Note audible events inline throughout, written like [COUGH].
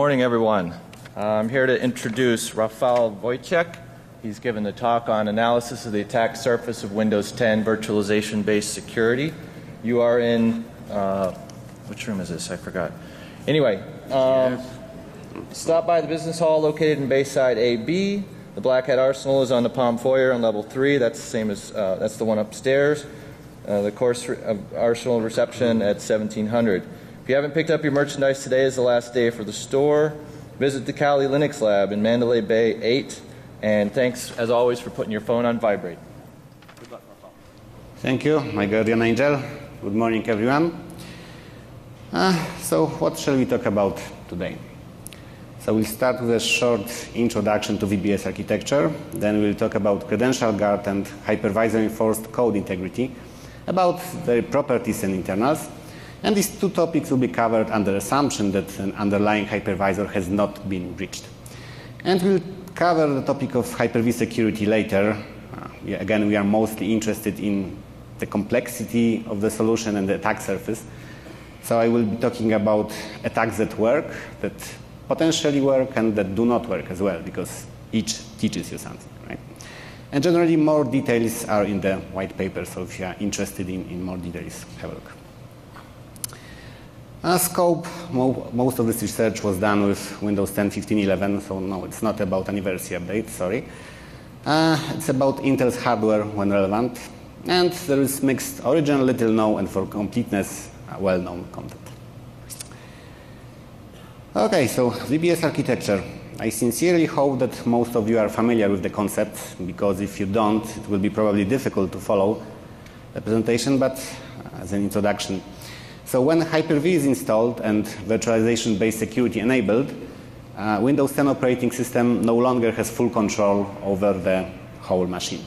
Morning, everyone. Uh, I'm here to introduce Rafal Wojtczuk. He's given the talk on analysis of the attack surface of Windows 10 virtualization-based security. You are in, uh, which room is this? I forgot. Anyway, um, stop by the business hall located in Bayside AB. The Black Hat Arsenal is on the Palm Foyer on level three. That's the same as uh, that's the one upstairs. Uh, the course re- Arsenal reception at 1700. If you haven't picked up your merchandise, today is the last day for the store. Visit the Kali Linux Lab in Mandalay Bay 8. And thanks, as always, for putting your phone on vibrate. Good luck, Marcel. Thank you, my guardian angel. Good morning, everyone. Uh, so, what shall we talk about today? So, we'll start with a short introduction to VBS architecture. Then, we'll talk about credential guard and hypervisor enforced code integrity, about their properties and internals. And these two topics will be covered under assumption that an underlying hypervisor has not been breached. And we'll cover the topic of Hyper-V security later. Uh, again, we are mostly interested in the complexity of the solution and the attack surface. So I will be talking about attacks that work, that potentially work, and that do not work as well, because each teaches you something, right? And generally, more details are in the white paper, so if you are interested in, in more details, have a look. Uh, scope, mo most of this research was done with Windows 10, 15, 11, so no, it's not about anniversary update, sorry. Uh, it's about Intel's hardware when relevant, and there is mixed origin, little known, and for completeness, uh, well-known content. Okay, so VBS architecture. I sincerely hope that most of you are familiar with the concept, because if you don't, it will be probably difficult to follow the presentation, but as an introduction, so when Hyper-V is installed and virtualization-based security enabled, uh, Windows 10 operating system no longer has full control over the whole machine.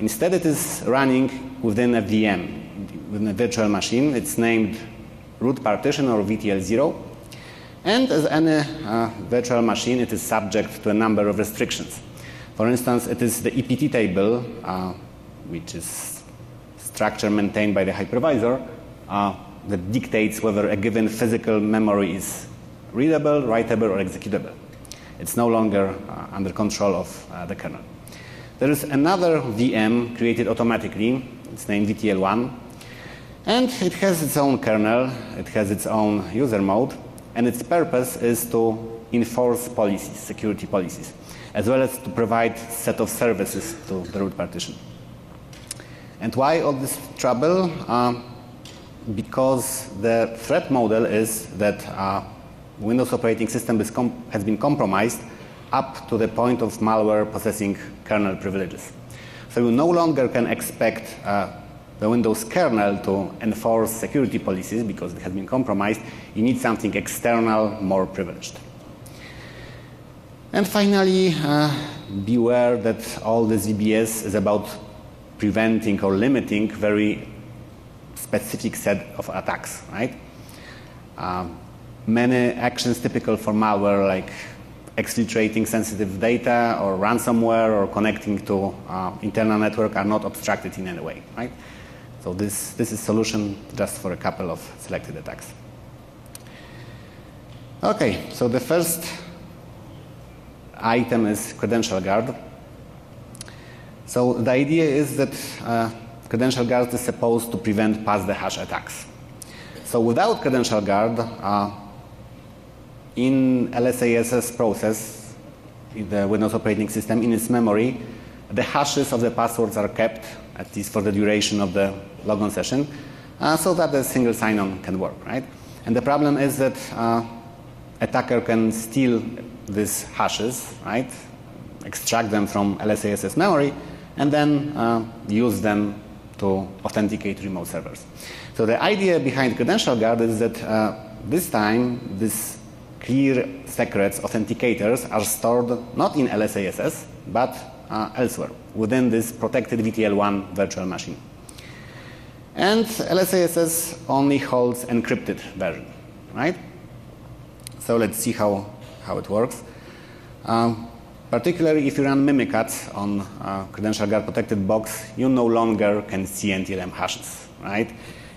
Instead, it is running within a VM, within a virtual machine. It's named root partition or VTL0. And as any uh, virtual machine, it is subject to a number of restrictions. For instance, it is the EPT table, uh, which is structure maintained by the hypervisor, uh, that dictates whether a given physical memory is readable, writable, or executable. It's no longer uh, under control of uh, the kernel. There is another VM created automatically. It's named VTL1. And it has its own kernel, it has its own user mode, and its purpose is to enforce policies, security policies, as well as to provide set of services to the root partition. And why all this trouble? Uh, because the threat model is that uh, Windows operating system has been compromised up to the point of malware possessing kernel privileges. So you no longer can expect uh, the Windows kernel to enforce security policies because it has been compromised. You need something external, more privileged. And finally, uh, beware that all the VBS is about preventing or limiting very specific set of attacks, right? Um, many actions typical for malware, like exfiltrating sensitive data or ransomware or connecting to uh, internal network, are not obstructed in any way, right? So this, this is solution just for a couple of selected attacks. Okay, so the first item is credential guard. So the idea is that uh, credential guard is supposed to prevent pass the hash attacks. So without credential guard, uh, in LSASS process, in the Windows operating system, in its memory, the hashes of the passwords are kept, at least for the duration of the logon session, uh, so that the single sign-on can work, right? And the problem is that uh, attacker can steal these hashes, right? Extract them from LSASS memory, and then uh, use them to authenticate remote servers. So the idea behind Credential Guard is that uh, this time these clear secrets authenticators are stored not in LSASS but uh, elsewhere within this protected VTL1 virtual machine. And LSASS only holds encrypted version, right? So let's see how, how it works. Um, Particularly if you run Mimikatz on uh, credential guard protected box, you no longer can see NTLM hashes, right?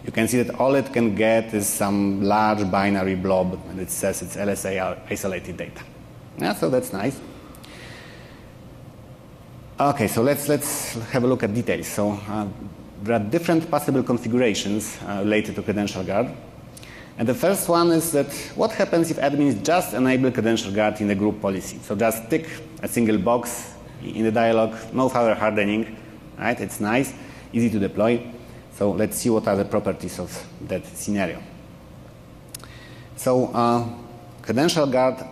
you can see that all it can get is some large binary blob, and it says it's LSA isolated data. Yeah, so that's nice. Okay, so let's, let's have a look at details. So uh, there are different possible configurations uh, related to credential guard. And the first one is that what happens if admins just enable credential guard in the group policy? So just tick a single box in the dialog, no further hardening, right? It's nice, easy to deploy. So let's see what are the properties of that scenario. So uh, credential guard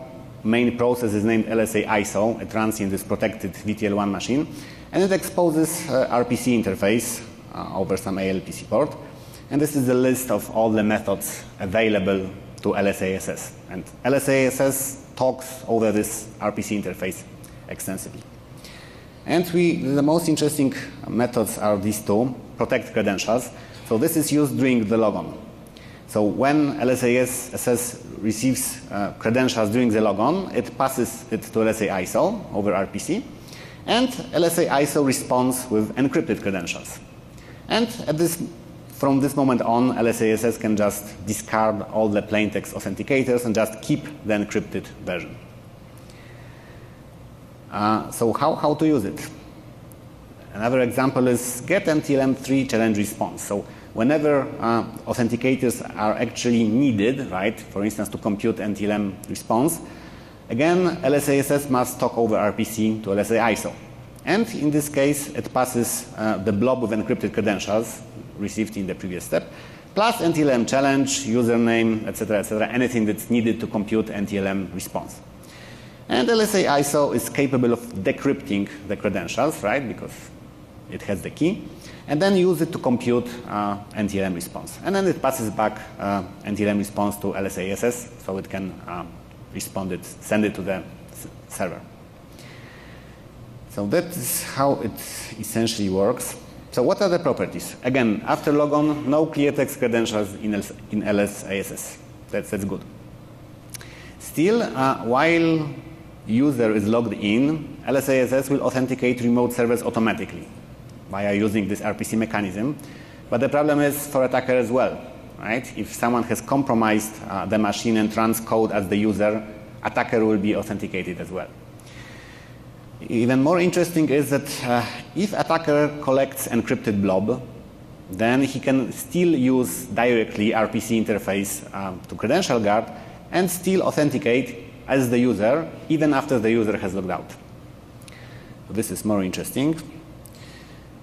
main process is named LSA ISO. It runs in this protected VTL1 machine, and it exposes uh, RPC interface uh, over some ALPC port. And this is the list of all the methods available to LSASS. And LSASS talks over this RPC interface extensively. And we, the most interesting methods are these two, protect credentials. So this is used during the logon. So when LSASS receives uh, credentials during the logon, it passes it to LSA ISO over RPC, and LSA ISO responds with encrypted credentials. And at this, from this moment on, LSASS can just discard all the plaintext authenticators and just keep the encrypted version. Uh, so how, how to use it? Another example is get NTLM3 challenge response. So whenever uh, authenticators are actually needed, right, for instance, to compute NTLM response, again, LSASS must talk over RPC to LSA ISO. And in this case, it passes uh, the blob with encrypted credentials received in the previous step, plus NTLM challenge, username, etc., etc., anything that's needed to compute NTLM response. And LSA ISO is capable of decrypting the credentials, right, because it has the key, and then use it to compute uh, NTLM response. And then it passes back uh, NTLM response to LSASS, so it can um, respond it, send it to the server. So that is how it essentially works. So what are the properties? Again, after logon, no clear text credentials in, LS, in LSASS. That's, that's good. Still, uh, while user is logged in, LSASS will authenticate remote servers automatically via using this RPC mechanism. But the problem is for attacker as well, right? If someone has compromised uh, the machine and runs code as the user, attacker will be authenticated as well. Even more interesting is that uh, if attacker collects encrypted blob, then he can still use directly RPC interface um, to credential guard and still authenticate as the user even after the user has logged out. This is more interesting.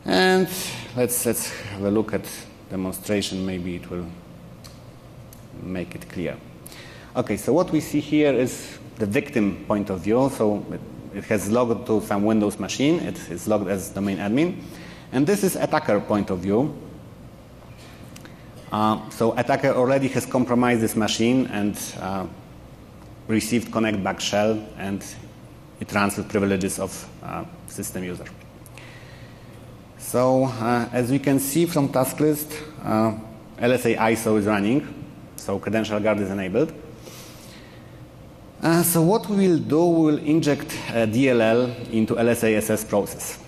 And let's, let's have a look at demonstration. Maybe it will make it clear. Okay, so what we see here is the victim point of view. So it has logged to some Windows machine. It is logged as domain admin. And this is attacker point of view. Uh, so attacker already has compromised this machine and uh, received connect back shell and it runs with privileges of uh, system user. So uh, as we can see from task list, uh, LSA ISO is running, so credential guard is enabled. Uh, so what we will do, we will inject a DLL into LSASS process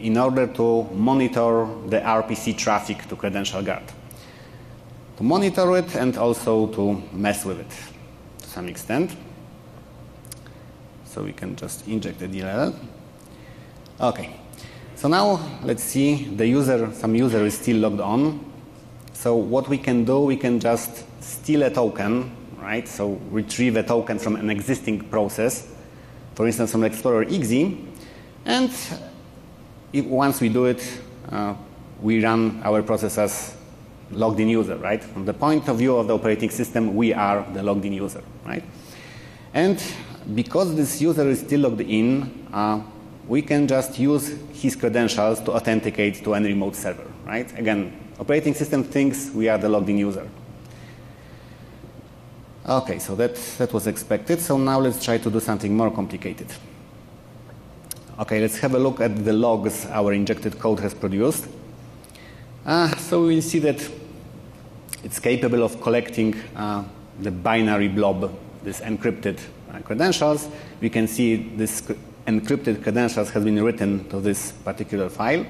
in order to monitor the RPC traffic to credential guard. To monitor it and also to mess with it to some extent. So we can just inject the DLL. Okay. So now let's see the user, some user is still logged on. So what we can do, we can just steal a token right? So retrieve a token from an existing process, for instance, from Explorer exe, and if, once we do it, uh, we run our process as logged in user, right? From the point of view of the operating system, we are the logged in user, right? And because this user is still logged in, uh, we can just use his credentials to authenticate to any remote server, right? Again, operating system thinks we are the logged in user, Okay, so that, that was expected. So now let's try to do something more complicated. Okay, let's have a look at the logs our injected code has produced. Uh, so we'll see that it's capable of collecting uh, the binary blob, this encrypted uh, credentials. We can see this encrypted credentials has been written to this particular file.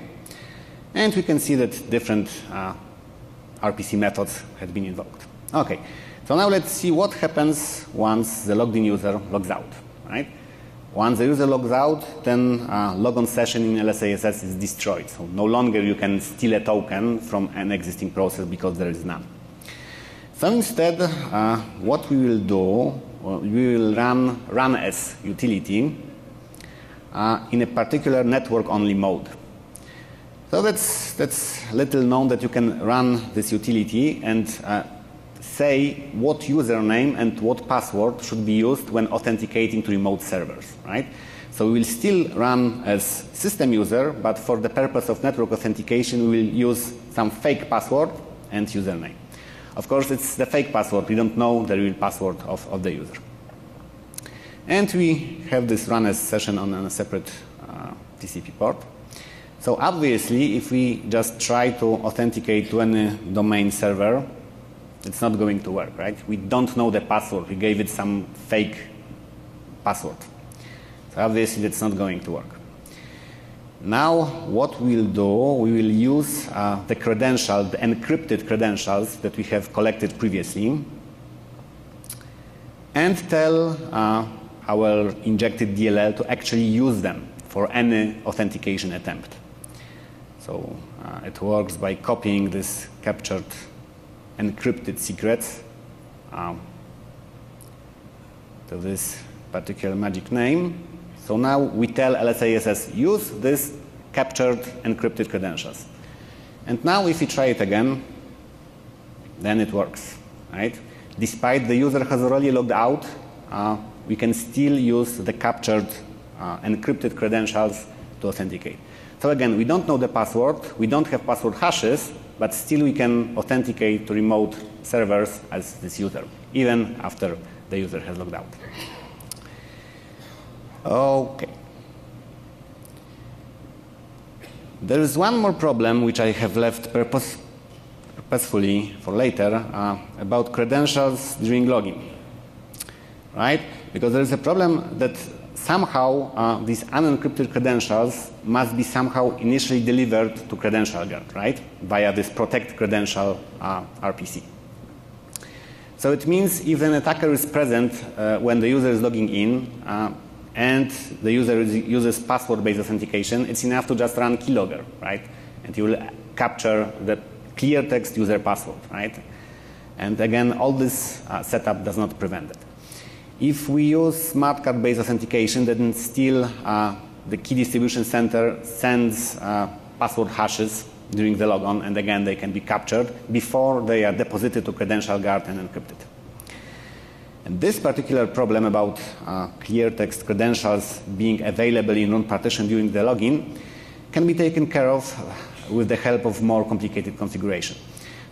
And we can see that different uh, RPC methods had been invoked. Okay, so now let's see what happens once the logged in user logs out, right? Once the user logs out, then uh, logon session in LSASS is destroyed. So no longer you can steal a token from an existing process because there is none. So instead, uh, what we will do, we will run run as utility uh, in a particular network-only mode. So that's, that's little known that you can run this utility and uh, say what username and what password should be used when authenticating to remote servers, right? So we will still run as system user, but for the purpose of network authentication, we will use some fake password and username. Of course, it's the fake password. We don't know the real password of, of the user. And we have this run as session on a separate uh, TCP port. So obviously, if we just try to authenticate to any domain server, it's not going to work, right? We don't know the password. We gave it some fake password. So obviously, that's not going to work. Now, what we'll do, we will use uh, the credentials, the encrypted credentials that we have collected previously, and tell uh, our injected DLL to actually use them for any authentication attempt. So uh, it works by copying this captured encrypted secrets um, to this particular magic name. So now we tell LSASS use this captured encrypted credentials. And now if we try it again, then it works, right? Despite the user has already logged out, uh, we can still use the captured uh, encrypted credentials to authenticate. So again, we don't know the password, we don't have password hashes, but still we can authenticate to remote servers as this user, even after the user has logged out. Okay. There is one more problem which I have left purpose, purposefully for later uh, about credentials during login. Right? Because there is a problem that somehow uh, these unencrypted credentials must be somehow initially delivered to credential guard, right? Via this protect credential uh, RPC. So it means if an attacker is present uh, when the user is logging in uh, and the user is, uses password-based authentication, it's enough to just run keylogger, right? And you will capture the clear text user password, right? And again, all this uh, setup does not prevent it. If we use smart card based authentication, then still uh, the key distribution center sends uh, password hashes during the logon, and again, they can be captured before they are deposited to credential guard and encrypted. And this particular problem about uh, clear text credentials being available in root partition during the login can be taken care of with the help of more complicated configuration.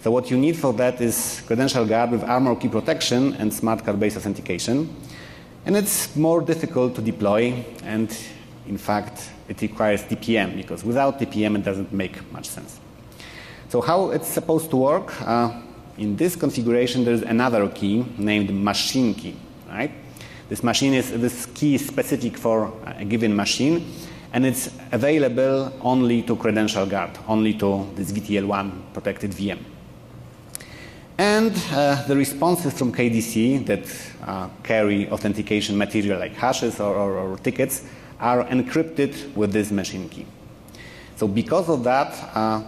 So what you need for that is credential guard with armor key protection and smart card based authentication. And it's more difficult to deploy and in fact it requires TPM because without TPM it doesn't make much sense. So how it's supposed to work? Uh, in this configuration there's another key named machine key, right? This machine is this key is specific for a given machine and it's available only to credential guard, only to this VTL1 protected VM. And uh, the responses from KDC that uh, carry authentication material like hashes or, or, or, tickets are encrypted with this machine key. So because of that, uh,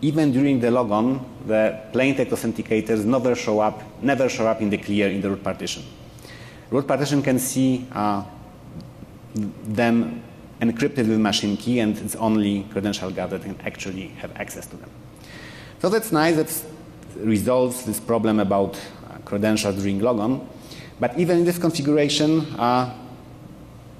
even during the logon, the plaintext authenticators never show up, never show up in the clear in the root partition. Root partition can see uh, them encrypted with machine key, and it's only credential that can actually have access to them. So that's nice. That's resolves this problem about uh, credentials during logon. But even in this configuration, uh,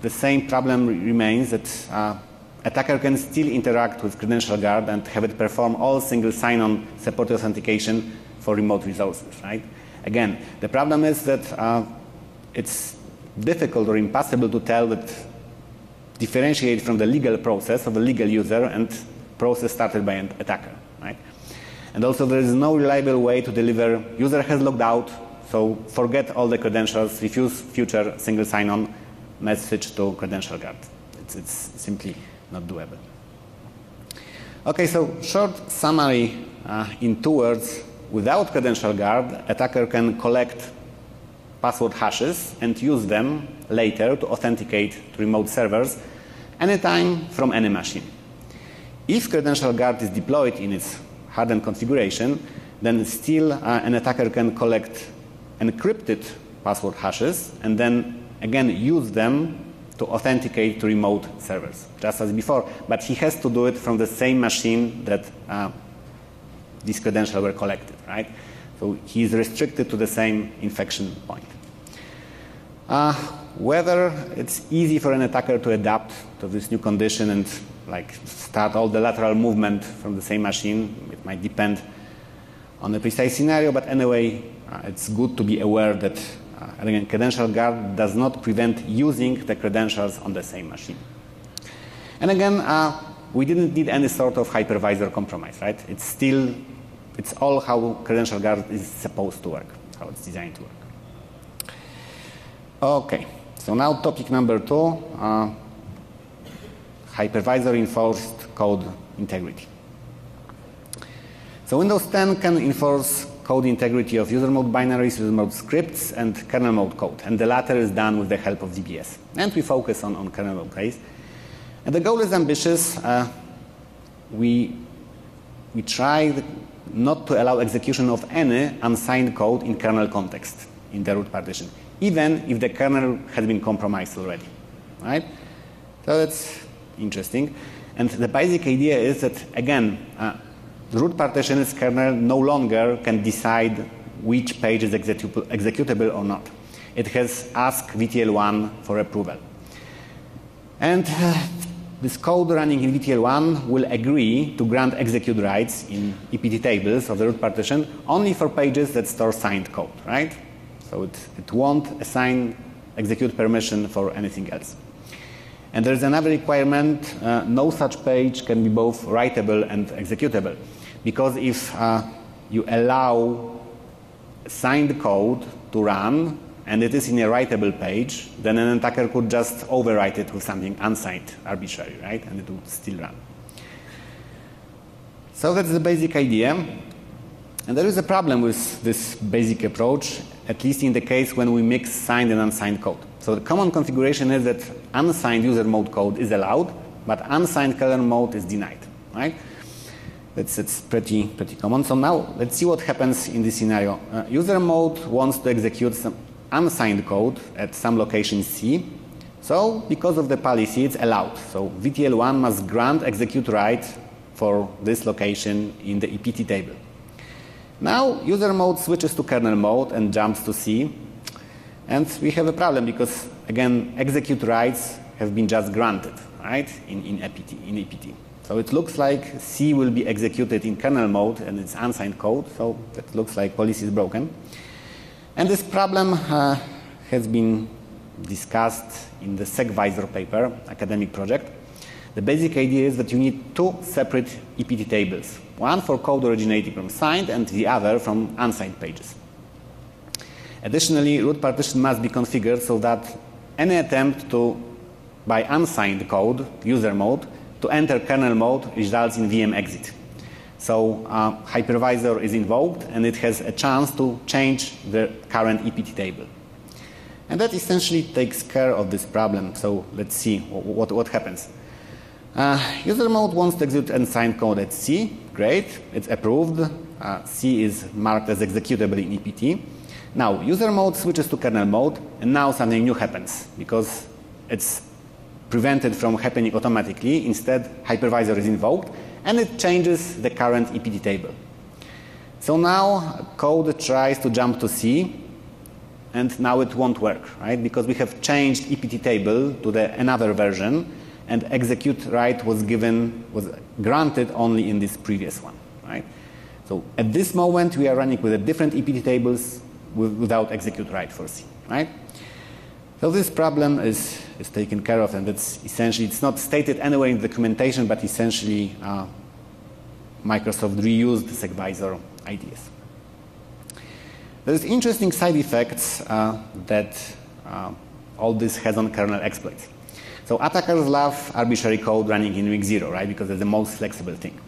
the same problem remains that uh, attacker can still interact with credential guard and have it perform all single sign-on supported authentication for remote resources, right? Again, the problem is that uh, it's difficult or impossible to tell that differentiate from the legal process of a legal user and process started by an attacker? And also there is no reliable way to deliver user has logged out, so forget all the credentials, refuse future single sign-on message to credential guard. It's, it's simply not doable. Okay, so short summary uh, in two words. Without credential guard, attacker can collect password hashes and use them later to authenticate to remote servers anytime from any machine. If credential guard is deployed in its hardened configuration, then still uh, an attacker can collect encrypted password hashes and then again use them to authenticate to remote servers, just as before. But he has to do it from the same machine that uh, these credentials were collected, right? So he is restricted to the same infection point. Uh, whether it's easy for an attacker to adapt to this new condition and like start all the lateral movement from the same machine, it might depend on the precise scenario, but anyway, uh, it's good to be aware that uh, again, credential guard does not prevent using the credentials on the same machine. And again, uh, we didn't need any sort of hypervisor compromise, right? It's still, it's all how credential guard is supposed to work, how it's designed to work. Okay, so now topic number two, uh, hypervisor enforced code integrity. So Windows 10 can enforce code integrity of user mode binaries, user mode scripts, and kernel mode code. And the latter is done with the help of VBS. And we focus on, on kernel mode case. And the goal is ambitious. Uh, we, we try not to allow execution of any unsigned code in kernel context in the root partition, even if the kernel has been compromised already. Right? So that's interesting. And the basic idea is that, again, uh, the root partition's kernel no longer can decide which page is executable or not. It has asked VTL1 for approval. And uh, this code running in VTL1 will agree to grant execute rights in EPT tables of the root partition only for pages that store signed code, right? So it, it won't assign execute permission for anything else. And there's another requirement, uh, no such page can be both writable and executable. Because if uh, you allow signed code to run and it is in a writable page, then an attacker could just overwrite it with something unsigned, arbitrary, right? And it would still run. So that's the basic idea. And there is a problem with this basic approach, at least in the case when we mix signed and unsigned code. So the common configuration is that unsigned user mode code is allowed, but unsigned kernel mode is denied, right? That's, that's pretty, pretty common. So now let's see what happens in this scenario. Uh, user mode wants to execute some unsigned code at some location C. So because of the policy, it's allowed. So VTL1 must grant execute right for this location in the EPT table. Now user mode switches to kernel mode and jumps to C. And we have a problem because, again, execute rights have been just granted, right, in, in, EPT, in EPT. So it looks like C will be executed in kernel mode and it's unsigned code, so it looks like policy is broken. And this problem uh, has been discussed in the SecVisor paper, academic project. The basic idea is that you need two separate EPT tables, one for code originating from signed and the other from unsigned pages. Additionally, root partition must be configured so that any attempt to, by unsigned code, user mode, to enter kernel mode results in VM exit. So uh, hypervisor is invoked and it has a chance to change the current EPT table. And that essentially takes care of this problem. So let's see what, what, happens. Uh, user mode wants to execute unsigned code at C. Great, it's approved. Uh, C is marked as executable in EPT. Now, user mode switches to kernel mode, and now something new happens because it's prevented from happening automatically. Instead, hypervisor is invoked and it changes the current EPT table. So now code tries to jump to C and now it won't work, right? Because we have changed EPT table to the another version and execute right was given, was granted only in this previous one, right? So at this moment we are running with a different EPT tables without execute right for C, right? So this problem is, is taken care of, and it's essentially, it's not stated anywhere in the documentation, but essentially uh, Microsoft reused the SecVisor ideas. There's interesting side effects uh, that uh, all this has on kernel exploits. So attackers love arbitrary code running in week zero, right? Because it's the most flexible thing.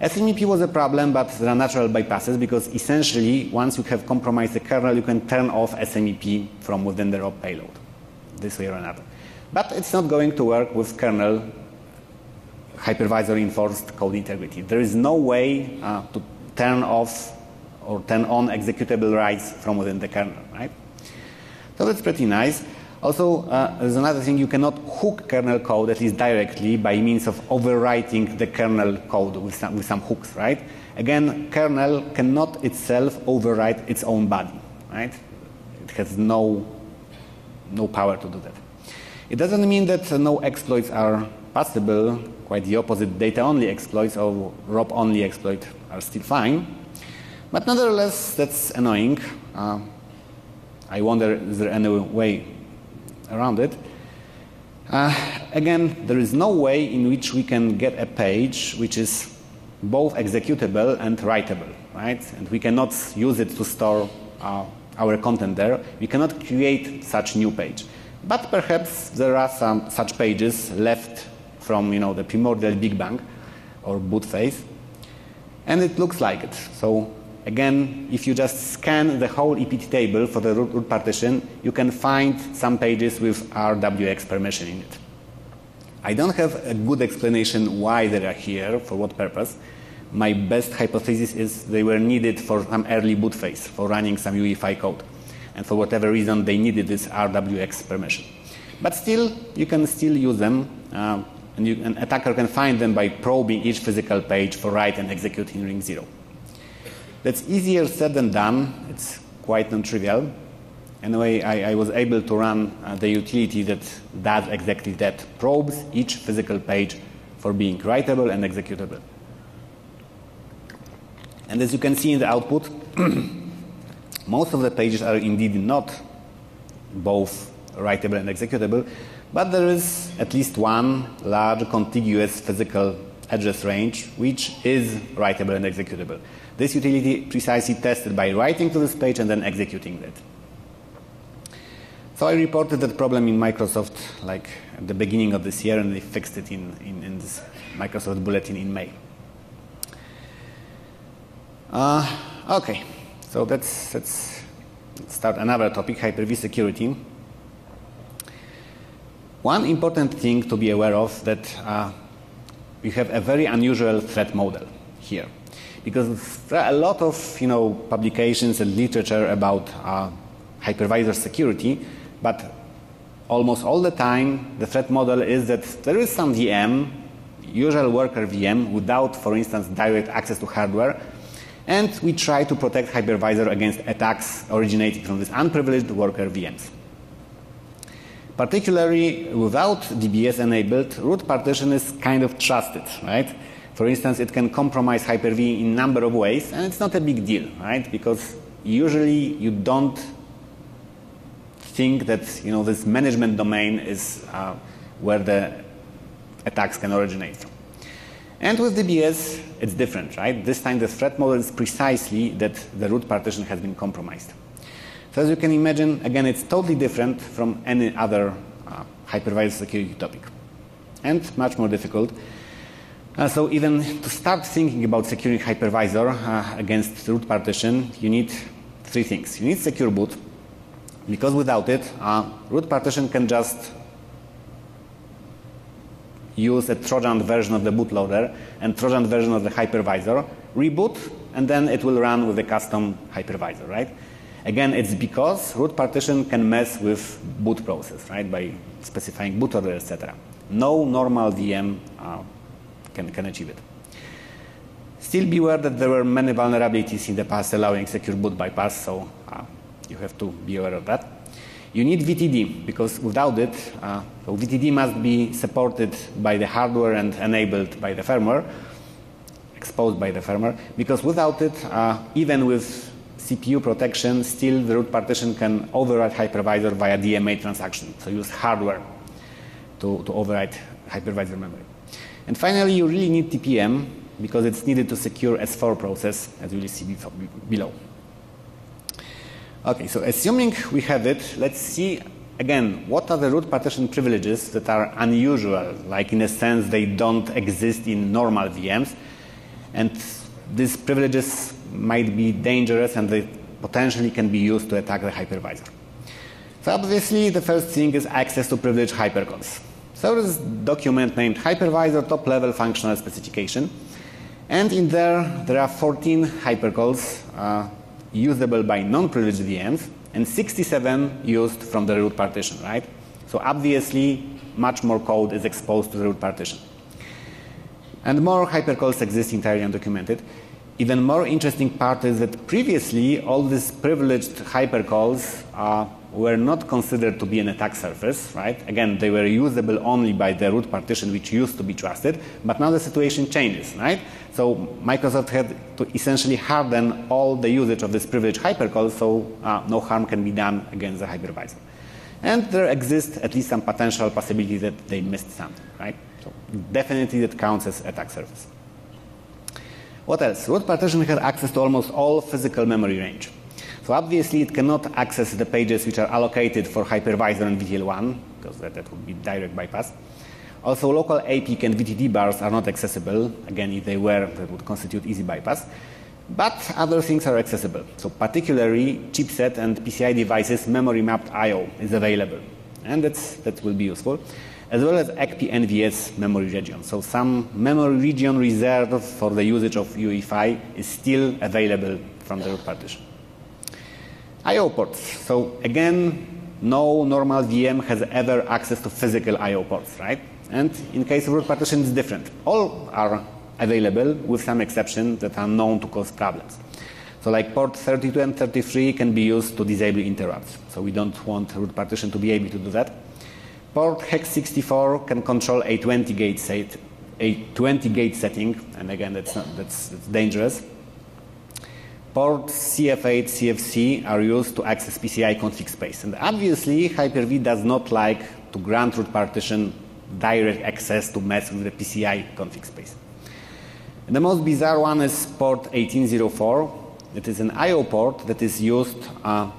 SMEP was a problem, but there are natural bypasses because essentially, once you have compromised the kernel, you can turn off SMEP from within the ROP payload, this way or another. But it's not going to work with kernel hypervisor enforced code integrity. There is no way uh, to turn off or turn on executable rights from within the kernel, right? So that's pretty nice. Also, uh, there's another thing, you cannot hook kernel code, at least directly, by means of overwriting the kernel code with some, with some hooks, right? Again, kernel cannot itself overwrite its own body, right? It has no, no power to do that. It doesn't mean that uh, no exploits are possible, quite the opposite, data-only exploits or ROP-only exploits are still fine. But nonetheless, that's annoying. Uh, I wonder, is there any way around it. Uh, again, there is no way in which we can get a page which is both executable and writable, right? And we cannot use it to store uh, our content there. We cannot create such new page. But perhaps there are some such pages left from you know, the primordial Big Bang or boot phase. And it looks like it. So Again, if you just scan the whole EPT table for the root, partition, you can find some pages with RWX permission in it. I don't have a good explanation why they are here, for what purpose. My best hypothesis is they were needed for some early boot phase, for running some UEFI code. And for whatever reason, they needed this RWX permission. But still, you can still use them, uh, and you, an attacker can find them by probing each physical page for write and execute in ring zero. That's easier said than done. It's quite non-trivial. Anyway, I, I, was able to run uh, the utility that does exactly that, probes each physical page for being writable and executable. And as you can see in the output, [CLEARS THROAT] most of the pages are indeed not both writable and executable, but there is at least one large contiguous physical address range which is writable and executable. This utility precisely tested by writing to this page and then executing it. So I reported that problem in Microsoft like at the beginning of this year and they fixed it in, in, in this Microsoft bulletin in May. Uh, okay, so let's, let's start another topic, Hyper-V security. One important thing to be aware of that uh, we have a very unusual threat model here because there are a lot of you know, publications and literature about uh, hypervisor security, but almost all the time the threat model is that there is some VM, usual worker VM, without, for instance, direct access to hardware, and we try to protect hypervisor against attacks originating from these unprivileged worker VMs. Particularly without VBS enabled, root partition is kind of trusted, right? For instance, it can compromise Hyper-V in a number of ways, and it's not a big deal, right? Because usually you don't think that you know this management domain is uh, where the attacks can originate. And with VBS, it's different, right? This time the threat model is precisely that the root partition has been compromised. So as you can imagine, again, it's totally different from any other uh, hypervisor security topic, and much more difficult uh, so even to start thinking about securing hypervisor uh, against root partition, you need three things. You need secure boot, because without it, uh, root partition can just use a Trojan version of the bootloader and Trojan version of the hypervisor, reboot, and then it will run with a custom hypervisor, right? Again, it's because root partition can mess with boot process, right, by specifying boot order, etc. No normal VM uh, can, can achieve it. Still beware that there were many vulnerabilities in the past allowing secure boot bypass, so uh, you have to be aware of that. You need VTD because without it, uh, so VTD must be supported by the hardware and enabled by the firmware, exposed by the firmware, because without it, uh, even with CPU protection, still the root partition can override hypervisor via DMA transaction. So use hardware to, to override hypervisor memory. And finally, you really need TPM because it's needed to secure S4 process, as you will see below. Okay, so assuming we have it, let's see again what are the root partition privileges that are unusual, like in a sense they don't exist in normal VMs, And these privileges might be dangerous and they potentially can be used to attack the hypervisor. So obviously the first thing is access to privileged hypercalls. So there is a document named hypervisor top level functional specification. And in there, there are 14 hypercalls uh, usable by non-privileged VMs and 67 used from the root partition, right? So obviously, much more code is exposed to the root partition. And more hypercalls exist entirely undocumented. Even more interesting part is that previously all these privileged hypercalls uh, were not considered to be an attack surface, right? Again, they were usable only by the root partition, which used to be trusted, but now the situation changes, right? So Microsoft had to essentially harden all the usage of this privileged hypercall so uh, no harm can be done against the hypervisor. And there exists at least some potential possibility that they missed something, right? So definitely that counts as attack surface. What else? Root partition had access to almost all physical memory range. So obviously it cannot access the pages which are allocated for hypervisor and VTL1, because that, that would be direct bypass. Also, local APIC and VTD bars are not accessible. Again, if they were, that would constitute easy bypass. But other things are accessible. So particularly chipset and PCI devices memory mapped I.O. is available. And that's, that will be useful. As well as ACPI NVS memory region. So some memory region reserved for the usage of UEFI is still available from the root partition. I.O. ports. So again, no normal VM has ever access to physical I.O. ports, right? And in case of root partition, it's different. All are available with some exceptions that are known to cause problems. So like port 32 and 33 can be used to disable interrupts. So we don't want root partition to be able to do that. Port hex 64 can control a 20 gate set, a 20 gate setting, and again that's not, that's, that's dangerous. Port CF8, CFC are used to access PCI config space. And obviously, Hyper-V does not like to grant root partition direct access to mess with the PCI config space. And the most bizarre one is port 1804. It is an I.O. port that is used uh,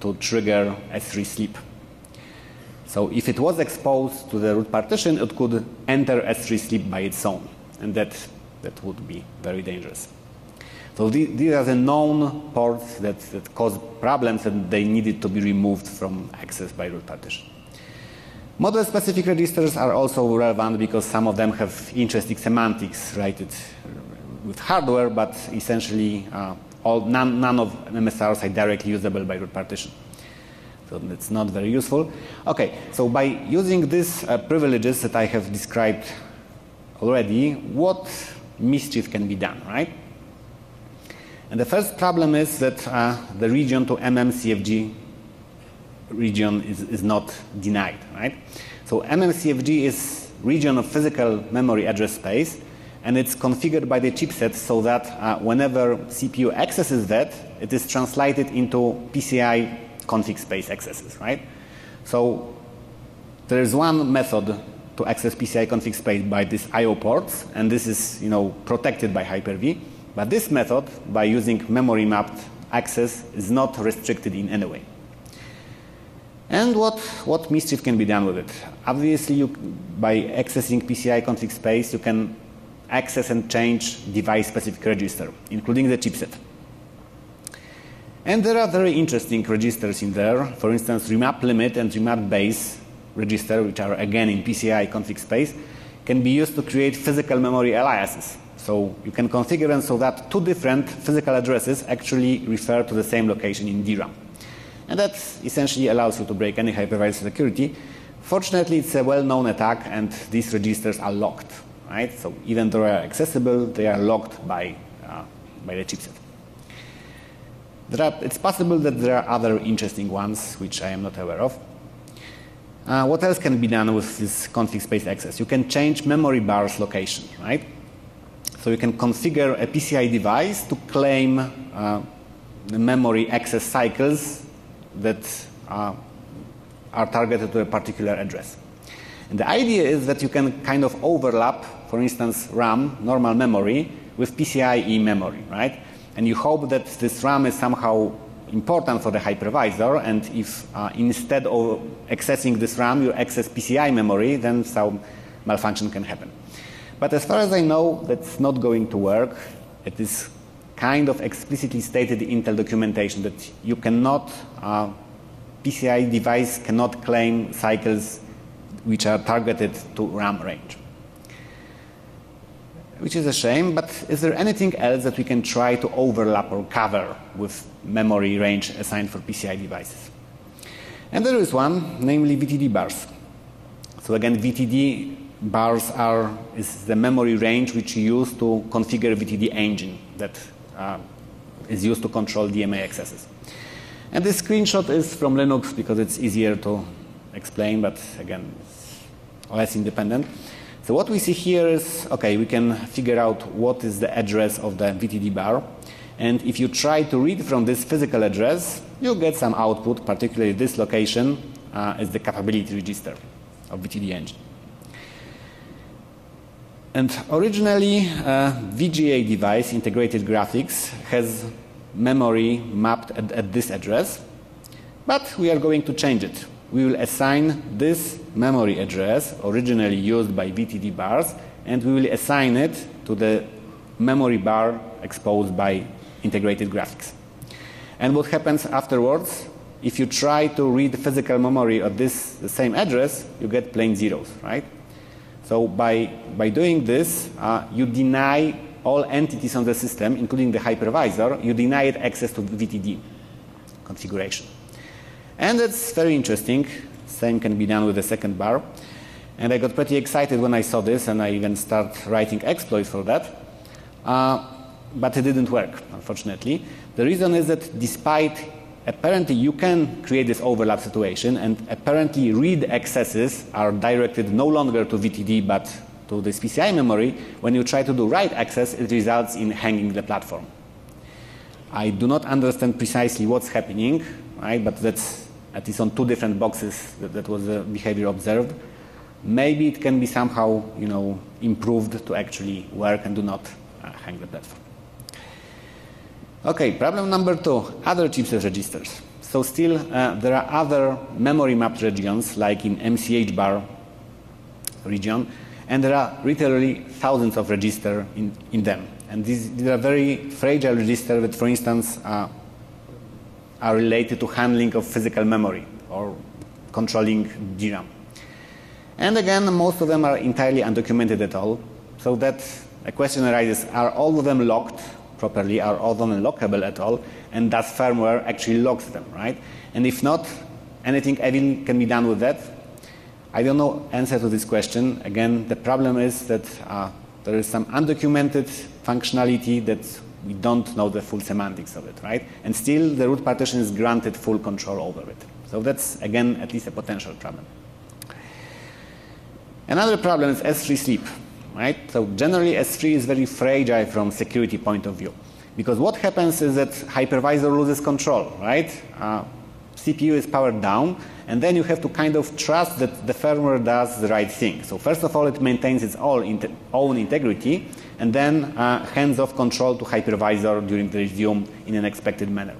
to trigger S3 sleep. So if it was exposed to the root partition, it could enter S3 sleep by its own. And that, that would be very dangerous. So these are the known ports that, that cause problems and they needed to be removed from access by root partition. Model-specific registers are also relevant because some of them have interesting semantics related with hardware, but essentially uh, all, none, none, of MSRs are directly usable by root partition. So it's not very useful. Okay, so by using these uh, privileges that I have described already, what mischief can be done, right? And the first problem is that uh, the region to MMCFG region is, is not denied, right? So MMCFG is region of physical memory address space, and it's configured by the chipset so that uh, whenever CPU accesses that, it is translated into PCI config space accesses, right? So there is one method to access PCI config space by these I/O ports, and this is, you know, protected by Hyper-V. But this method, by using memory mapped access, is not restricted in any way. And what, what mischief can be done with it? Obviously, you, by accessing PCI config space, you can access and change device-specific register, including the chipset. And there are very interesting registers in there. For instance, remap limit and remap base register, which are again in PCI config space, can be used to create physical memory aliases. So you can configure them so that two different physical addresses actually refer to the same location in DRAM. And that essentially allows you to break any hypervisor security. Fortunately, it's a well-known attack, and these registers are locked. Right? So even though they are accessible, they are locked by, uh, by the chipset. Are, it's possible that there are other interesting ones which I am not aware of. Uh, what else can be done with this config space access? You can change memory bars location, right? So you can configure a PCI device to claim uh, the memory access cycles that uh, are targeted to a particular address. And the idea is that you can kind of overlap, for instance, RAM, normal memory, with PCIe memory, right? And you hope that this RAM is somehow important for the hypervisor, and if uh, instead of accessing this RAM, you access PCI memory, then some malfunction can happen. But as far as I know, that's not going to work. It is kind of explicitly stated in Intel documentation that you cannot, uh, PCI device cannot claim cycles which are targeted to RAM range. Which is a shame, but is there anything else that we can try to overlap or cover with memory range assigned for PCI devices? And there is one, namely VTD bars. So again, VTD bars are is the memory range which you use to configure VTD engine that uh, is used to control DMA accesses. And this screenshot is from Linux because it's easier to explain, but again, it's less independent. So what we see here is, okay, we can figure out what is the address of the VTD bar. And if you try to read from this physical address, you get some output, particularly this location uh, is the capability register of VTD engine. And originally, uh, VGA device, integrated graphics, has memory mapped at, at this address, but we are going to change it. We will assign this memory address, originally used by VTD bars, and we will assign it to the memory bar exposed by integrated graphics. And what happens afterwards? If you try to read physical memory of this the same address, you get plain zeros, right? So by, by doing this, uh, you deny all entities on the system, including the hypervisor, you deny it access to VTD configuration. And that's very interesting. Same can be done with the second bar. And I got pretty excited when I saw this, and I even started writing exploits for that. Uh, but it didn't work, unfortunately. The reason is that despite apparently you can create this overlap situation, and apparently read accesses are directed no longer to VTD but to this PCI memory. When you try to do write access, it results in hanging the platform. I do not understand precisely what's happening, right? But that's at least on two different boxes that, that was the behavior observed. Maybe it can be somehow, you know, improved to actually work and do not uh, hang the platform. Okay, problem number two, other chipset registers. So still, uh, there are other memory mapped regions, like in MCH bar region, and there are literally thousands of registers in, in them. And these, these are very fragile registers that, for instance, uh, are related to handling of physical memory or controlling DRAM. And again, most of them are entirely undocumented at all. So that a question arises, are all of them locked properly? Are all of them lockable at all? And does firmware actually locks them, right? And if not, anything even can be done with that? I don't know answer to this question. Again, the problem is that uh, there is some undocumented functionality that we don't know the full semantics of it, right? And still, the root partition is granted full control over it. So that's, again, at least a potential problem. Another problem is S3 sleep right? So generally S3 is very fragile from security point of view. Because what happens is that hypervisor loses control, right? Uh, CPU is powered down, and then you have to kind of trust that the firmware does the right thing. So first of all, it maintains its own, own integrity, and then uh, hands off control to hypervisor during the resume in an expected manner.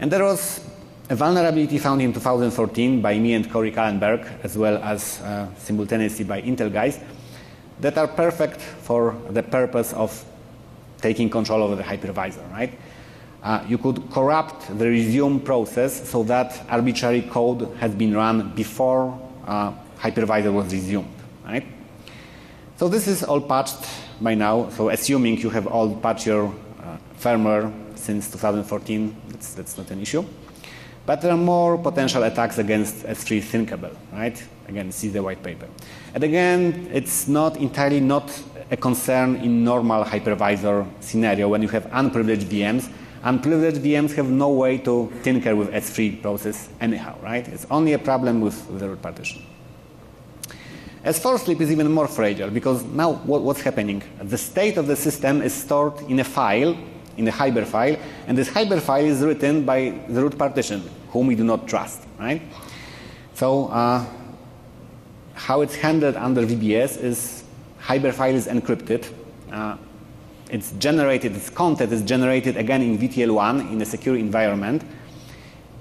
And there was a vulnerability found in 2014 by me and Corey Kallenberg, as well as uh, simultaneously by Intel guys, that are perfect for the purpose of taking control over the hypervisor, right? Uh, you could corrupt the resume process so that arbitrary code has been run before uh, hypervisor was resumed, right? So this is all patched by now. So assuming you have all patched your uh, firmware since 2014, that's, that's not an issue. But there are more potential attacks against S3 thinkable, right? Again, see the white paper. And again, it's not entirely not a concern in normal hypervisor scenario when you have unprivileged VMs. Unprivileged VMs have no way to tinker with S3 process anyhow, right? It's only a problem with, the root partition. S4 sleep is even more fragile because now what, what's happening? The state of the system is stored in a file in a hiberfile, and this hiberfile is written by the root partition, whom we do not trust, right? So uh, how it's handled under VBS is hiberfile is encrypted. Uh, it's generated, its content is generated again in VTL1 in a secure environment,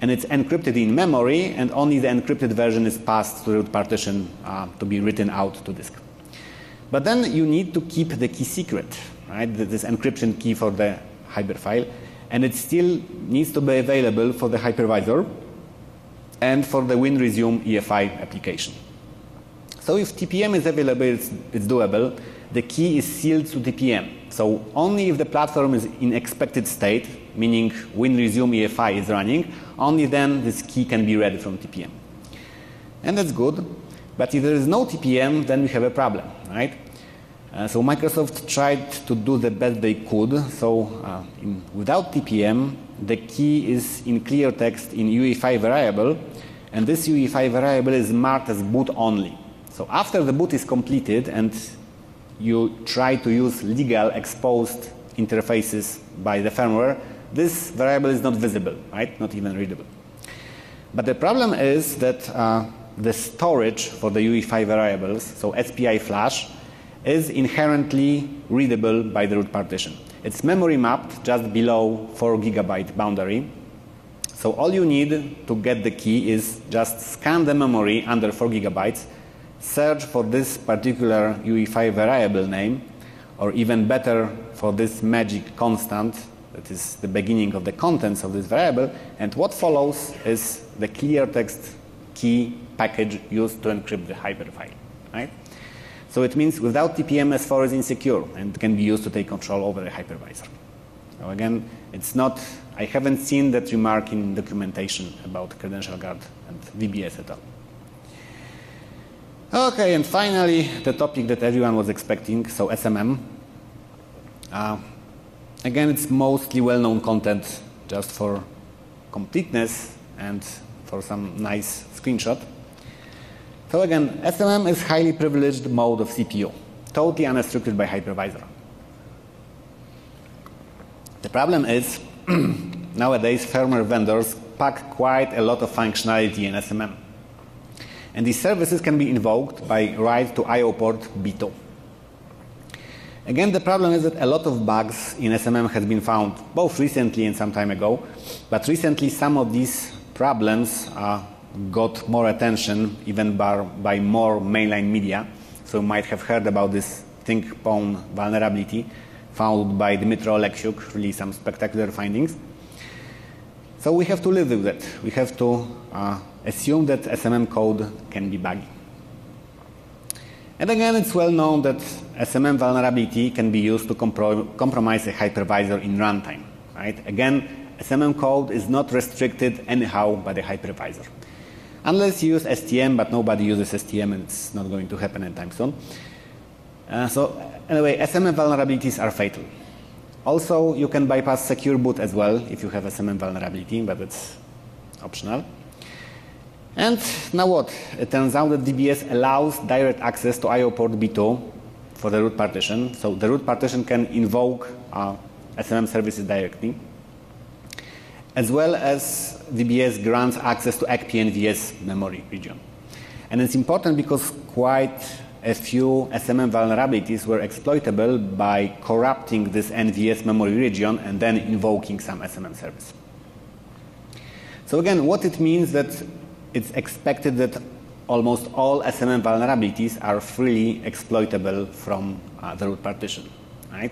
and it's encrypted in memory, and only the encrypted version is passed to the root partition uh, to be written out to disk. But then you need to keep the key secret, right? This encryption key for the hiberfile, and it still needs to be available for the hypervisor and for the WinResume EFI application. So if TPM is available, it's, it's doable. The key is sealed to TPM. So only if the platform is in expected state, meaning WinResume EFI is running, only then this key can be read from TPM. And that's good. But if there is no TPM, then we have a problem, right? Uh, so Microsoft tried to do the best they could. So uh, in, without TPM, the key is in clear text in UEFI variable, and this UEFI variable is marked as boot only. So after the boot is completed and you try to use legal exposed interfaces by the firmware, this variable is not visible, right? Not even readable. But the problem is that uh, the storage for the UEFI variables, so SPI flash, is inherently readable by the root partition. It's memory mapped just below 4 gigabyte boundary. So all you need to get the key is just scan the memory under 4 gigabytes, search for this particular UEFI variable name, or even better, for this magic constant that is the beginning of the contents of this variable, and what follows is the clear text key package used to encrypt the hiberfile. Right? So it means without TPM, S4 is insecure and can be used to take control over the hypervisor. So again, it's not, I haven't seen that remark in documentation about credential guard and VBS at all. Okay, and finally, the topic that everyone was expecting, so SMM. Uh, again, it's mostly well-known content just for completeness and for some nice screenshot. So again, SMM is highly privileged mode of CPU, totally unrestricted by hypervisor. The problem is, [CLEARS THROAT] nowadays firmware vendors pack quite a lot of functionality in SMM. And these services can be invoked by write to IO port B2. Again, the problem is that a lot of bugs in SMM has been found both recently and some time ago, but recently some of these problems are got more attention even by, by more mainline media. So you might have heard about this ThinkPwn vulnerability found by Dmitry Oleksiuk, really some spectacular findings. So we have to live with that. We have to uh, assume that SMM code can be buggy. And again, it's well known that SMM vulnerability can be used to compro compromise a hypervisor in runtime. Right? Again, SMM code is not restricted anyhow by the hypervisor unless you use STM, but nobody uses STM and it's not going to happen anytime soon. Uh, so anyway, SMM vulnerabilities are fatal. Also, you can bypass secure boot as well if you have SMM vulnerability, but it's optional. And now what? It turns out that VBS allows direct access to IO port B2 for the root partition. So the root partition can invoke uh, SMM services directly as well as VBS grants access to ACPI NVS memory region. And it's important because quite a few SMM vulnerabilities were exploitable by corrupting this NVS memory region and then invoking some SMM service. So again, what it means that it's expected that almost all SMM vulnerabilities are freely exploitable from uh, the root partition, right?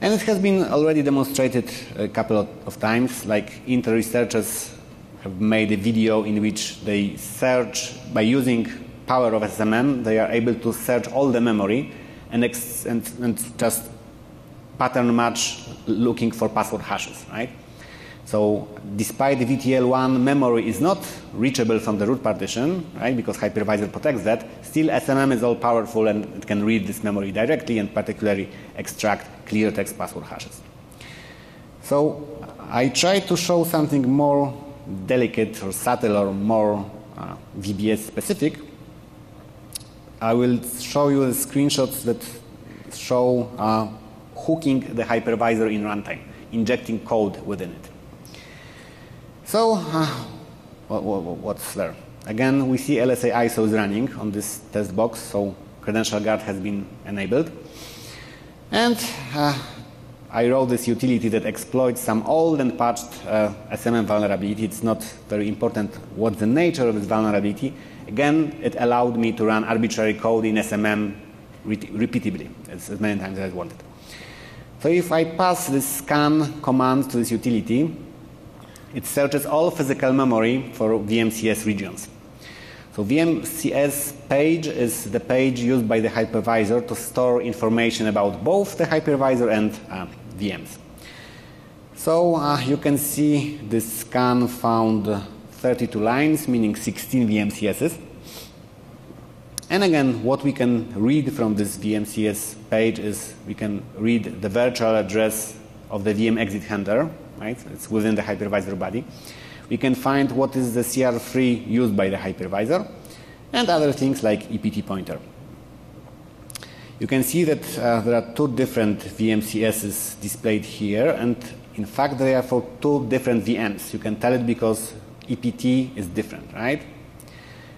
And it has been already demonstrated a couple of times, like Intel researchers have made a video in which they search, by using power of SMM, they are able to search all the memory and, and, and just pattern match looking for password hashes, right? So despite the VTL1 memory is not reachable from the root partition, right, because hypervisor protects that, still SMM is all powerful and it can read this memory directly and particularly extract clear text password hashes. So I try to show something more delicate or subtle or more uh, VBS specific. I will show you the screenshots that show uh, hooking the hypervisor in runtime, injecting code within it. So, uh, what, what, what's there? Again, we see LSA ISO is running on this test box, so credential guard has been enabled. And uh, I wrote this utility that exploits some old and patched uh, SMM vulnerability. It's not very important what the nature of this vulnerability. Again, it allowed me to run arbitrary code in SMM re repeatedly, as, as many times as I wanted. So if I pass this scan command to this utility, it searches all physical memory for VMCS regions. So VMCS page is the page used by the hypervisor to store information about both the hypervisor and uh, VMs. So uh, you can see this scan found 32 lines, meaning 16 VMCSs. And again, what we can read from this VMCS page is we can read the virtual address of the VM exit handler, right? It's within the hypervisor body. We can find what is the CR3 used by the hypervisor and other things like EPT pointer. You can see that uh, there are two different VMCSs displayed here, and in fact, they are for two different VMs. You can tell it because EPT is different, right?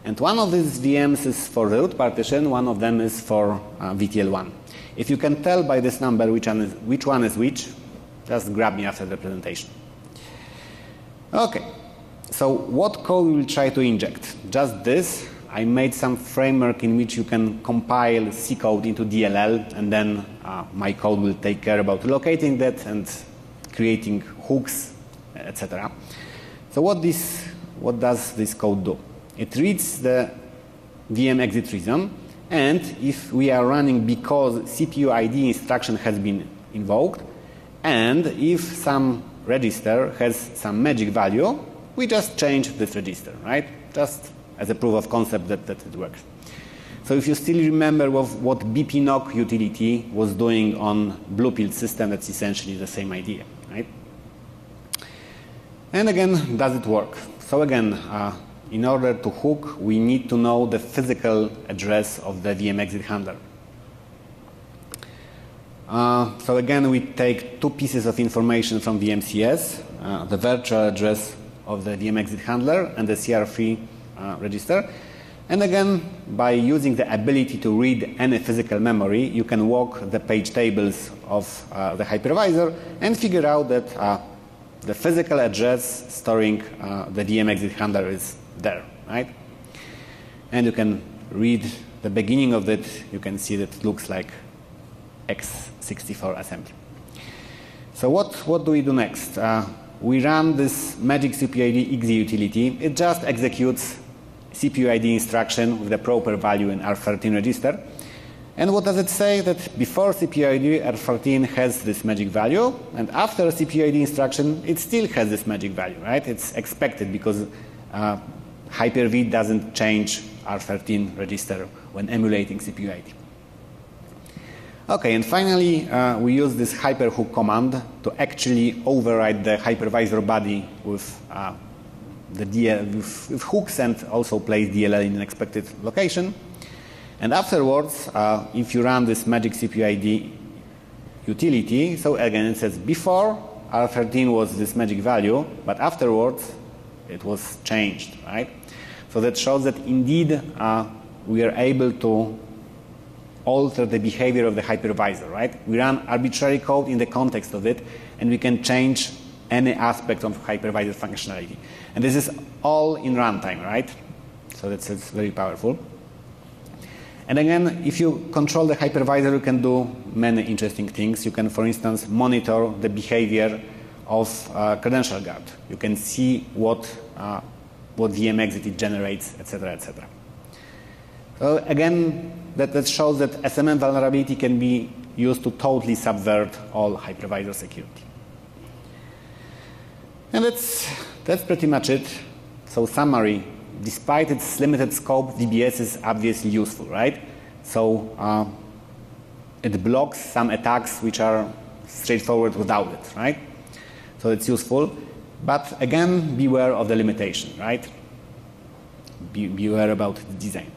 And one of these VMs is for root partition, one of them is for uh, VTL1. If you can tell by this number which one, is, which one is which, just grab me after the presentation. Okay, so what code will try to inject? Just this. I made some framework in which you can compile C code into DLL, and then uh, my code will take care about locating that and creating hooks, etc. So what this, what does this code do? It reads the VM exit reason, and if we are running because CPU ID instruction has been invoked, and if some register has some magic value, we just change this register, right? Just as a proof of concept that, that it works. So if you still remember what, bpknock utility was doing on Bluepill system, that's essentially the same idea, right? And again, does it work? So again, uh, in order to hook, we need to know the physical address of the VM exit handler. Uh, so again, we take two pieces of information from VMCS, uh, the virtual address of the VM exit handler and the CR3 uh, register. And again, by using the ability to read any physical memory, you can walk the page tables of uh, the hypervisor and figure out that uh, the physical address storing uh, the VM exit handler is there, right? And you can read the beginning of it. You can see that it looks like x64 assembly. So what, what do we do next? Uh, we run this magic CPUID utility. It just executes CPUID instruction with the proper value in R13 register. And what does it say? That before CPUID, R13 has this magic value, and after CPUID instruction, it still has this magic value, right? It's expected because uh, Hyper-V doesn't change R13 register when emulating CPUID. Okay, and finally, uh, we use this hyperhook command to actually override the hypervisor body with uh, the DL, with, with, hooks and also place DLL in an expected location. And afterwards, uh, if you run this magic CPUID utility, so again it says before R13 was this magic value, but afterwards it was changed, right? So that shows that indeed uh, we are able to alter the behavior of the hypervisor, right? We run arbitrary code in the context of it, and we can change any aspect of hypervisor functionality. And this is all in runtime, right? So that's, that's very powerful. And again, if you control the hypervisor, you can do many interesting things. You can, for instance, monitor the behavior of uh, credential guard. You can see what uh, what VM exit it generates, etc., etc. So again, that, that shows that SMM vulnerability can be used to totally subvert all hypervisor security. And that's, that's pretty much it. So summary, despite its limited scope, VBS is obviously useful, right? So uh, it blocks some attacks which are straightforward without it, right? So it's useful. But again, beware of the limitation, right? Be, beware about the design.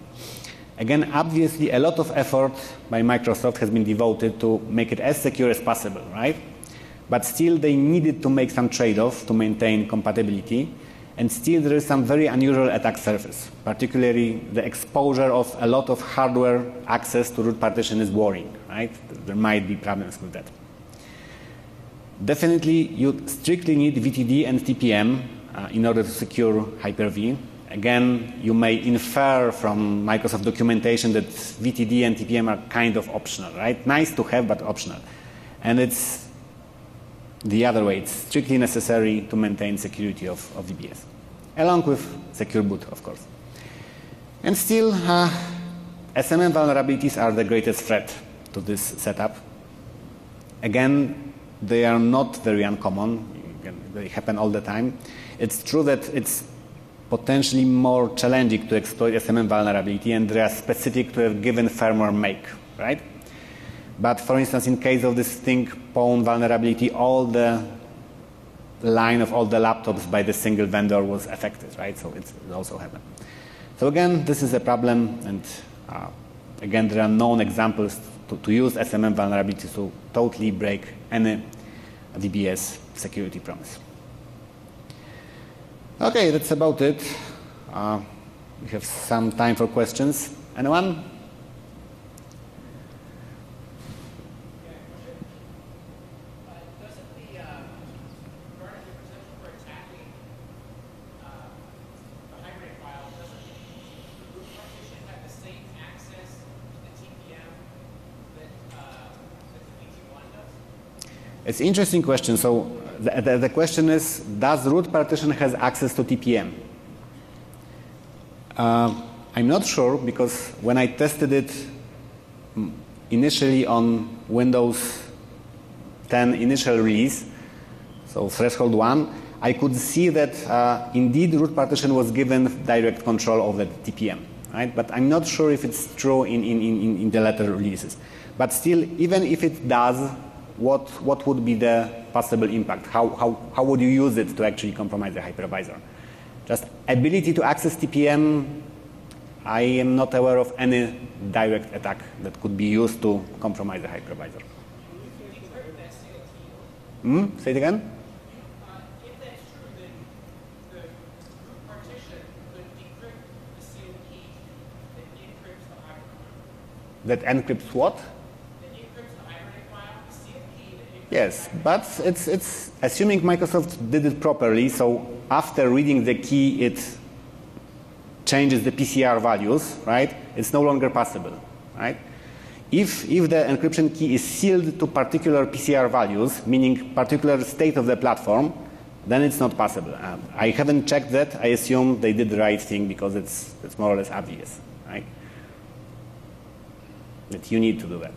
Again, obviously, a lot of effort by Microsoft has been devoted to make it as secure as possible, right? But still, they needed to make some trade-off to maintain compatibility. And still, there is some very unusual attack surface. Particularly, the exposure of a lot of hardware access to root partition is worrying, right? There might be problems with that. Definitely, you strictly need VTD and TPM uh, in order to secure Hyper-V. Again, you may infer from Microsoft documentation that VTD and TPM are kind of optional, right? Nice to have, but optional. And it's the other way. It's strictly necessary to maintain security of, of VBS, along with secure boot, of course. And still, uh, SMM vulnerabilities are the greatest threat to this setup. Again, they are not very uncommon. They happen all the time. It's true that it's potentially more challenging to exploit SMM vulnerability, and they are specific to a given firmware make, right? But for instance, in case of this thing pwn vulnerability, all the line of all the laptops by the single vendor was affected, right? So it also happened. So again, this is a problem, and uh, again, there are known examples to, to use SMM vulnerabilities to totally break any VBS security promise. Okay, that's about it. Uh, we have some time for questions. Anyone? It's an interesting question. So the, the, question is, does root partition has access to TPM? Uh, I'm not sure because when I tested it initially on Windows 10 initial release, so threshold 1, I could see that uh, indeed root partition was given direct control of the TPM. Right? But I'm not sure if it's true in, in, in, in the later releases. But still, even if it does, what, what would be the possible impact? How, how, how would you use it to actually compromise the hypervisor? Just ability to access TPM, I am not aware of any direct attack that could be used to compromise the hypervisor. Hmm? Say it again? that encrypts what? Yes, but it's, it's assuming Microsoft did it properly, so after reading the key, it changes the PCR values, right? It's no longer possible, right? If, if the encryption key is sealed to particular PCR values, meaning particular state of the platform, then it's not possible. Um, I haven't checked that. I assume they did the right thing because it's, it's more or less obvious, right? That you need to do that.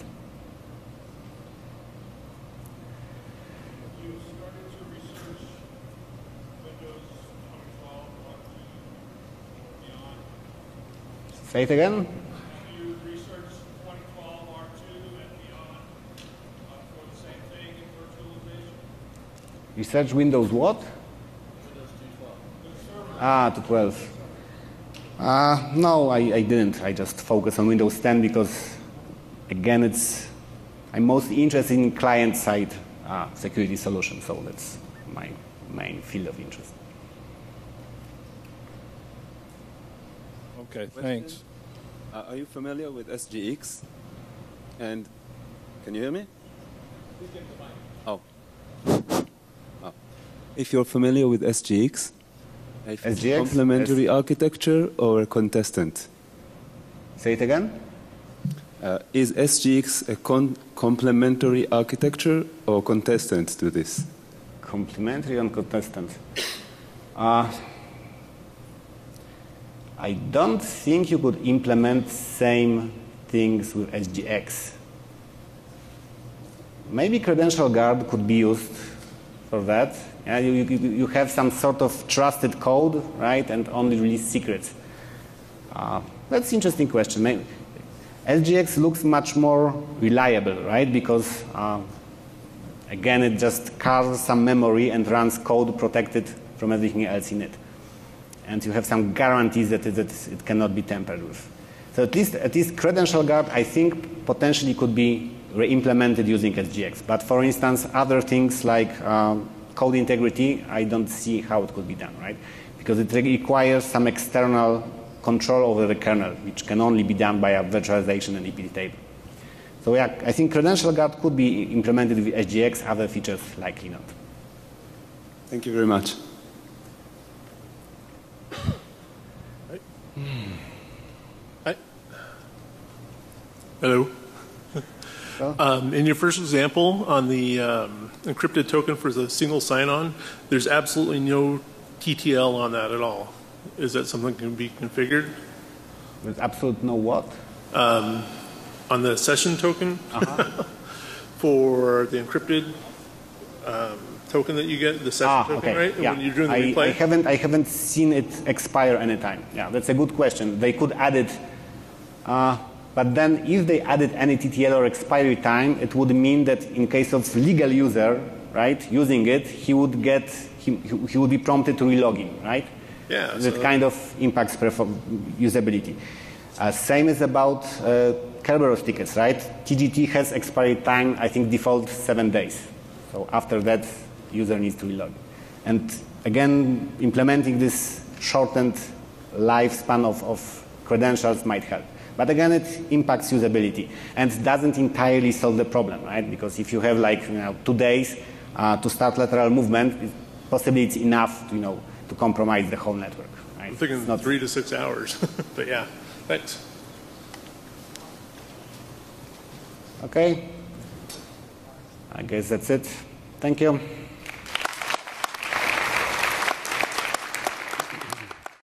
Again. Research Windows what? Windows 212. Ah, 212. Uh, no, I, I didn't. I just focus on Windows 10 because, again, it's I'm mostly interested in client-side uh, security solutions, so that's my main field of interest. Okay, thanks. Uh, are you familiar with SGX? And can you hear me? Oh. oh. If you're familiar with SGX, if it's SGX? complementary S architecture or a contestant? Say it again. Uh, is SGX a complementary architecture or contestant to this? Complementary and contestant. Uh, I don't think you could implement same things with SGX. Maybe credential guard could be used for that. Yeah, you, you, you, have some sort of trusted code, right, and only release secrets. Uh, that's interesting question. Maybe SGX looks much more reliable, right, because uh, again, it just carves some memory and runs code protected from everything else in it and you have some guarantees that it, that it cannot be tampered with. So at least, at least credential guard, I think, potentially could be re-implemented using SGX. But for instance, other things like um, code integrity, I don't see how it could be done, right? Because it requires some external control over the kernel, which can only be done by a virtualization and EPT table. So yeah, I think credential guard could be implemented with SGX, other features likely not. Thank you very much. Hello. Um, in your first example on the um, encrypted token for the single sign-on, there's absolutely no TTL on that at all. Is that something that can be configured With absolute no what? on the session token [LAUGHS] for the encrypted um, token that you get, the session Ah, token, okay. right? Yeah. When you're doing the I, replay. I haven't I haven't seen it expire anytime. Yeah, that's a good question. They could add it, uh, but then if they added any TTL or expiry time, it would mean that in case of legal user, right, using it, he would get he, he would be prompted to relog in, right? Yeah, That so- kind of impacts usability. Uh, same is about uh, Kerberos tickets, right? TGT has expiry time, I think default seven days. So after that, user needs to relog. And again, implementing this shortened lifespan of, of credentials might help. But again, it impacts usability and doesn't entirely solve the problem, right? Because if you have like you know, two days uh, to start lateral movement, possibly it's enough, you know, to compromise the whole network. Right? I'm thinking It's not- three to six hours, [LAUGHS] but yeah, thanks. Okay. I guess that's it. Thank you.